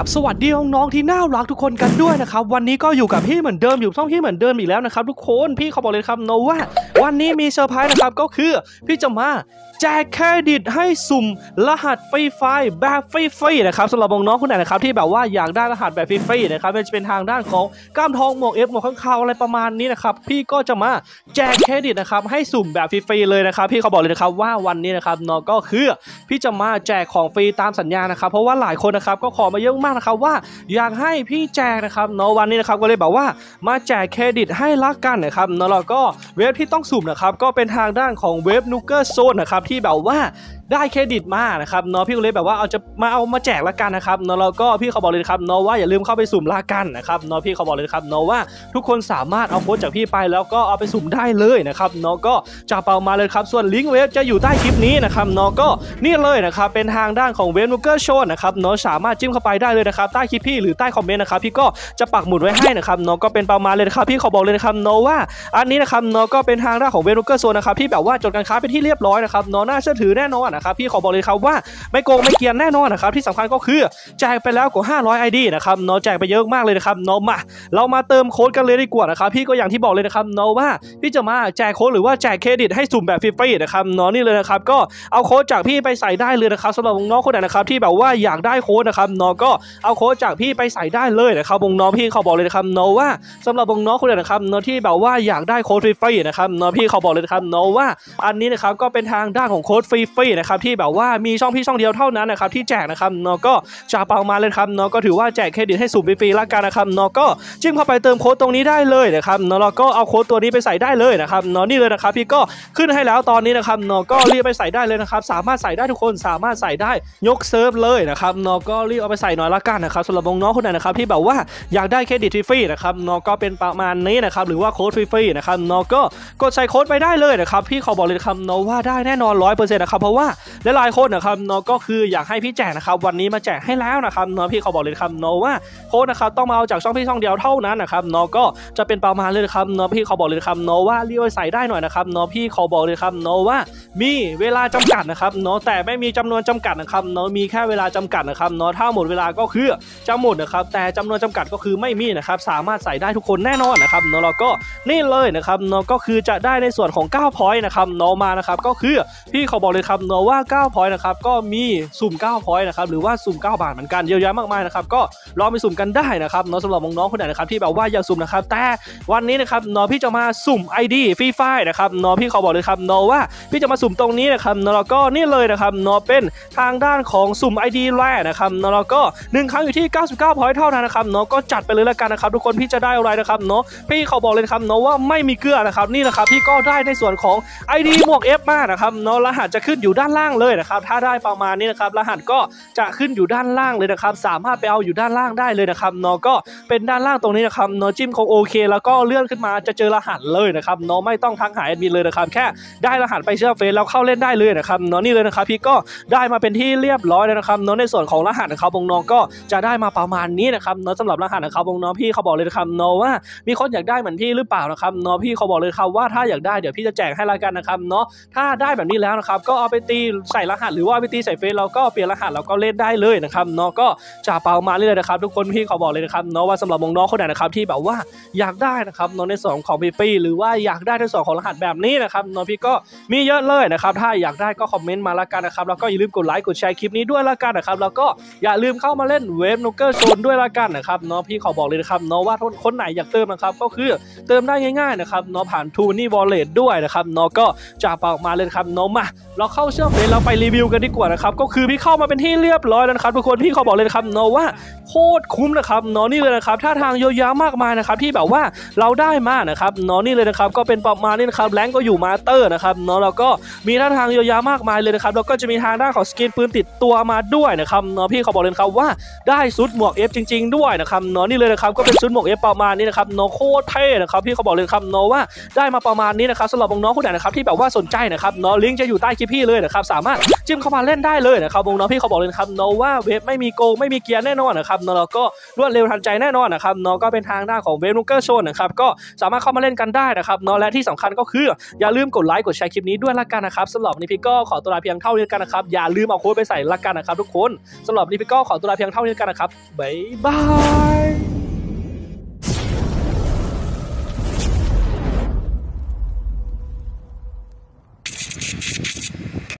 ครับสวัสดีน้องๆที่น่ารักทุกคนกันด้วยนะครับวันนี้ก็อยู่กับพี่เหมือนเดิมอยู่ช่องพี่เหมือนเดิมอีกแล้วนะครับทุกคนพี่ขอบอกเลยครับเนาะว่าวันนี้มีเซอร์ไพรส์นะครับก็คือพี่จะมาแจกเครดิตให้สุ่มรหัส Free Fire แบบฟรีๆนะครับสำหรับน้องๆคนไหนนะครับที่แบบว่าอยากได้รหัสแบบฟรีๆนะครับไม่ว่าจะเป็นทางด้านของก้ามทองหมวก F หมวกค้างคาวอะไรประมาณนี้นะครับพี่ก็จะมาแจกเครดิตนะครับให้สุ่มแบบฟรีๆเลยนะครับพี่ขอบอกเลยนะครับว่าวันนี้นะครับน้องก็คือพี่จะมาแจกของฟรีตามสัญญานะครับเพราะว่าหลายคนนะครับก็ขอมาเยอะมากนะครับว่าอยากให้พี่แจกนะครับเนาะวันนี้นะครับก็เลยแบบว่ามาแจกเครดิตให้ละกันนะครับเนาะแล้วก็เว็บที่ต้องสุ่มนะครับก็เป็นทางด้านของเว็บนูเกอร์โซนนะครับที่แบบว่าได้เครดิตมานะครับเนาะพี่ก็เลยแบบว่าเอาจะมาเอามาแจกละกันนะครับเนาะแล้วก็พี่เขาบอกเลยครับเนาะว่าอย่าลืมเข้าไปสุ่มละกันนะครับเนาะพี่เขาบอกเลยครับเนาะว่าทุกคนสามารถเอาโค้ดจากพี่ไปแล้วก็เอาไปสุ่มได้เลยนะครับเนาะก็จะเปามาเลยครับส่วนลิงก์เว็บจะอยู่ใต้คลิปนี้นะครับเนาะก็นี่เลยนะครับเป็นทางด้านของเว็บนูเกอร์โชนนะครับเนาะสามารถจิ้มเข้าไปได้เลยนะครับใต้คลิปพี่หรือใต้คอมเมนต์นะครับพี่ก็จะปักหมุดไว้ให้นะครับเนาะก็เป็นประมาณเลยนะครับพี่ขอบอกเลยนะครับเนาะว่าอันนี้นะครับเนาะก็เป็นทางด้านของเว็บนูเกอร์โซนนะครับที่แบบว่าจดการค้าเป็นที่เรียบร้อยนะครับเนาะน่าเชื่อถือแน่นอนนะครับพี่ขอบอกเลยครับว่าไม่โกงไม่เกียนแน่นอนนะครับที่สำคัญก็คือแจกไปแล้วกว่า 500 ID นะครับเนาะแจกไปเยอะมากเลยนะครับเนาะมาเรามาเติมโค้ดกันเลยดีกว่านะครับพี่ก็อย่างที่บอกเลยนะครับเนาะว่าพี่จะมาแจกโค้ดหรือว่าแจกเครดิตให้สุ่มแบบฟรีๆนะครับเนาะนี่เลยนะครับก็เอาโค้ดจากพี่ไปใส่ได้เลยนะครับสำหรับน้องคนไหนนะครับที่แบบว่าอยากได้โค้ดนะครับเนาะก็เอาโค้ดจากพี่ไปใส่ได้เลยนะครับวงน้องพี่เขาบอกเลยนะครับเนาะว่าสำหรับวงน้องคนไหนนะครับเนาะที่แบบว่าอยากได้โค้ดฟรีๆนะครับเนาะพี่เขาบอกเลยนะครับเนาะว่าอันนี้นะครับก็เป็นทางด้านของโค้ดฟรีๆนะครับที่แบบว่ามีช่องพี่ช่องเดียวเท่านั้นนะครับที่แจกนะครับเนาะก็จะเปามาเลยครับเนาะก็ถือว่าแจกเครดิตให้สุ่มฟรีๆละกันนะครับเนาะก็จิ้มเข้าไปเติมโค้ดตรงนี้ได้เลยนะครับเนาะแล้วก็เอาโค้ดตัวนี้ไปใส่ได้เลยนะครับเนาะนี่เลยนะครับพี่ก็ขึ้นให้แล้วตอนนี้นะครับเนาะก็รีบไปใส่ได้เลยนะครับสามารถใส่ได้ทุกคนสามารถใส่ได้ยกเซิร์ฟเลยนะครับเนาะก็รีบเอาไปใส่หน่อยละกันนะครับสำหรับน้องๆคนไหนนะครับที่แบบว่าอยากได้เครดิตฟรีๆนะครับเนาะก็เป็นประมาณนี้นะครับหรือว่าโค้ดฟรีๆนะครับเนาะก็กดใส่โค้ดไปได้เลยนะครับพี่ขอบอกเลยครับเนาะว่าได้แน่นอนร้อยเปอร์เซ็นต์นะครับเพราะว่าหลายๆคนนะครับเนาะก็คืออยากให้พี่แจกนะครับวันนี้มาแจกให้แล้วนะครับเนาะพี่เขาบอกเลยครับเนว่าโค้ดนะครับต้องมาเอาจากช่องพี่ช่องเดียวเท่านั้นนะครับเนาะก็จะเป็นประมาณเลยครับเนาะพี่เขาบอกเลยครับเนาะว่ารีบไปใส่ได้หน่อยนะครับเนาะพี่เขาบอกเลยครับเนาะว่า มีเวลาจำกัดนะครับเนาะแต่ไม่มีจำนวนจำกัดนะครับเนาะมีแค่เวลาจำกัดนะครับเนาะถ้าหมดเวลาก็คือจะหมดนะครับแต่จำนวนจำกัดก็คือไม่มีนะครับสามารถใส่ได้ทุกคนแน่นอนนะครับเนาะแล้วก็นี่เลยนะครับเนาะก็คือจะได้ในส่วนของ9 point นะครับเนาะมานะครับก็คือพี่เขาบอกเลยครับเนาะว่า9 point นะครับก็มีสุ่ม9 point นะครับหรือว่าสุ่ม 9 บาทเหมือนกันเยอะแยะมากมายนะครับก็ลองไปสุ่มกันได้นะครับเนาะสำหรับน้องๆคนไหนนะครับที่แบบว่าอยากสุ่มนะครับแต่วันนี้นะครับเนาะพี่จะมาสุ่ม ID ฟรีไฟนะครับเนาะพี่เขาบอกเลยครับเนาะว่าพี่จะมาสุ่มตรงนี้นะครับเนาะแล้วก็นี่เลยนะครับเนาะเป็นทางด้านของสุ่ม ID แรกนะครับเนาะแล้วก็หนึ่งครั้งอยู่ที่ 99 point เท่านั้นนะครับเนาะก็จัดไปเลยละกันนะครับทุกคนพี่จะได้อะไรนะครับเนาะพี่เขาบอกเลยครับเนาะว่าไม่มีเกลือนะครับนี่นะครับพี่ก็ได้ในส่วนของ ID หมวก F มานะครับเนาะรหัสจะขึ้นอยู่ด้านล่างเลยนะครับถ้าได้ประมาณนี้นะครับรหัสก็จะขึ้นอยู่ด้านล่างเลยนะครับสามารถไปเอาอยู่ด้านล่างได้เลยนะครับเนาะก็เป็นด้านล่างตรงนี้นะครับเนาะจิ้มของโอเค แล้วก็เลื่อนขึ้นมาจะเจอรหัสเลยนะครับเนาะไม่ต้องทักหาแอดมินเลยนะครับแค่ได้รหัสไปเชื่อเฟซแล้วเข้าเล่นได้เลยนะครับเนาะนี่เลยนะครับพี่ก็ได้มาเป็นที่เรียบร้อยแล้วนะครับเนาะในส่วนของรหัสนะครับงน้องก็จะได้มาประมาณนี้นะครับเนาะสำหรับรหัสนะครับงน้องพี่เขาบอกเลยนะครับเนาะว่ามีคนอยากได้เหมือนพี่หรือเปล่านะครับเนาะพี่เขาบอกเลยครับว่าถ้าอยากได้เดี๋ยวพี่จะแจกให้ละกันนะครับเนาะถ้าได้แบบนี้แล้วนะครับก็เอาไปตีใส่รหัส หรือว่าไปตีใส่เฟซเราก็เปลี่ยนรหัสเราก็เล่นได้เลยนะครับเนาะก็จะเปามาเรื่อยๆนะครับทุกคนพี่เขาบอกเลยนะครับเนาะว่าสำหรับน้องคนไหนนะครับที่แบบว่าอยากได้นะครับเนาะในส่วนของปีปีหรือว่าอยากได้ในส่วนของรหัสแบบนี้นะครับเนาะพี่ก็มีเยอะเลยนะครับ ถ้าอยากได้ก็คอมเมนต์มาละกันนะครับ แล้วก็อย่าลืมกดไลค์กดแชร์คลิปนี้ด้วยละกันนะครับ แล้วก็อย่าลืมเข้ามาเล่นเวฟโนเกอร์โซนด้วยละกันนะครับเนาะพี่ขาบอกเลยนะครับเนาะว่าคนไหนอยากเติมนะครับก็คือเติมได้ง่ายๆนะครับเนาะผ่าน TrueMoney Wallet ด้วยนะครับเนาะก็จะเปามาเลยครับเนาะมาเราเข้าเชื่อมเฟซเราไปรีวิวกันดีกว่านะครับก็คือพี่เข้ามาเป็นที่เรียบร้อยแล้วนะครับทุกคนพี่ขอบอกเลยนะครับเนาะว่าโคตรคุ้มนะครับเนาะนี่เลยนะครับท่าทางเยอะแยะมากมายนะครับที่แบบว่าเราได้มานะครับเนาะนี่เลยนะครับก็เป็นประมาณนี้นะครับ rank ก็อยู่ Master นะครับเนาะแล้วก็มีท่าทางเยอะแยะมากมายเลยนะครับแล้วก็จะมีทางด้านของ skin ปืนติดตัวมาด้วยนะครับเนาะพี่ขอบอกเลยครับว่าได้ซุดหมวกเอฟจริง ๆ ด้วยนะครับเนาะนี่เลยนะครับก็เป็นซุดหมวกเอฟประมาณนี้นะครับเนาะโคตรเท่นะครับพี่เขาบอกเลยครับเนาะว่าได้มาประมาณนี้นะครับสำหรับน้องๆคนไหนนะครับที่แบบว่าสนใจนะครับเนาะลิงก์จะอยู่ใต้คลิปพี่เลยนะครับสามารถจิ้มเข้ามาเล่นได้เลยนะครับวงน้องพี่เขาบอกเลยครับเนาะว่าเว็บไม่มีโกงไม่มีเกียร์แน่นอนนะครับเนาะแล้วก็รวดเร็วทันใจแน่นอนนะครับเนาะก็เป็นทางด้านของเว็บลูกเกอร์โชนนะครับก็สามารถเข้ามาเล่นกันได้นะครับเนาะและที่สำคัญก็คืออย่าลืมกดไลค์กดแชร์คลิปนี้ด้วยละกัันนะครับสำหรับนี้พี่ก็ขอตัวลาเพียงเท่านี้กันนะครับอย่าลืมเอาโค้ดไปใส่ละกันนะครับทุกคนสำหรับนนี้พี่ก็ขอตัวลาเพียงเท่านี้กันนะครับบ๊ายบาย